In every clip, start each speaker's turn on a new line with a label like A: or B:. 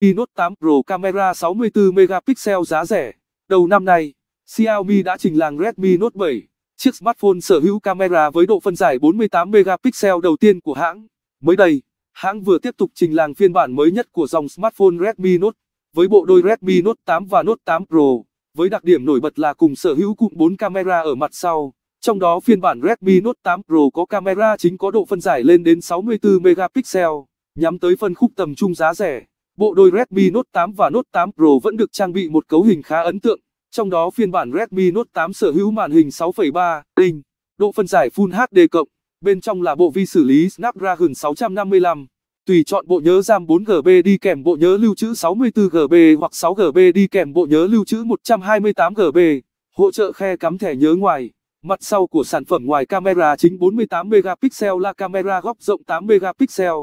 A: Mi Note 8 Pro camera 64 megapixel giá rẻ. Đầu năm nay, Xiaomi đã trình làng Redmi Note 7, chiếc smartphone sở hữu camera với độ phân giải 48 megapixel đầu tiên của hãng. Mới đây, hãng vừa tiếp tục trình làng phiên bản mới nhất của dòng smartphone Redmi Note, với bộ đôi Redmi Note 8 và Note 8 Pro, với đặc điểm nổi bật là cùng sở hữu cụm 4 camera ở mặt sau. Trong đó phiên bản Redmi Note 8 Pro có camera chính có độ phân giải lên đến 64 megapixel, nhắm tới phân khúc tầm trung giá rẻ. Bộ đôi Redmi Note 8 và Note 8 Pro vẫn được trang bị một cấu hình khá ấn tượng, trong đó phiên bản Redmi Note 8 sở hữu màn hình 6,3 inch, độ phân giải Full HD+, bên trong là bộ vi xử lý Snapdragon 655. Tùy chọn bộ nhớ RAM 4GB đi kèm bộ nhớ lưu trữ 64GB hoặc 6GB đi kèm bộ nhớ lưu trữ 128GB, hỗ trợ khe cắm thẻ nhớ ngoài. Mặt sau của sản phẩm ngoài camera chính 48 megapixel là camera góc rộng 8 megapixel,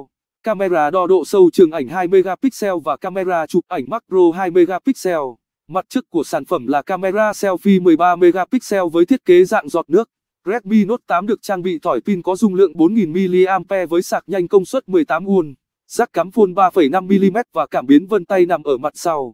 A: camera đo độ sâu trường ảnh 2 megapixel và camera chụp ảnh macro 2 megapixel. Mặt trước của sản phẩm là camera selfie 13 megapixel với thiết kế dạng giọt nước. Redmi Note 8 được trang bị thỏi pin có dung lượng 4000 mAh với sạc nhanh công suất 18W, jack cắm phone 3,5mm và cảm biến vân tay nằm ở mặt sau.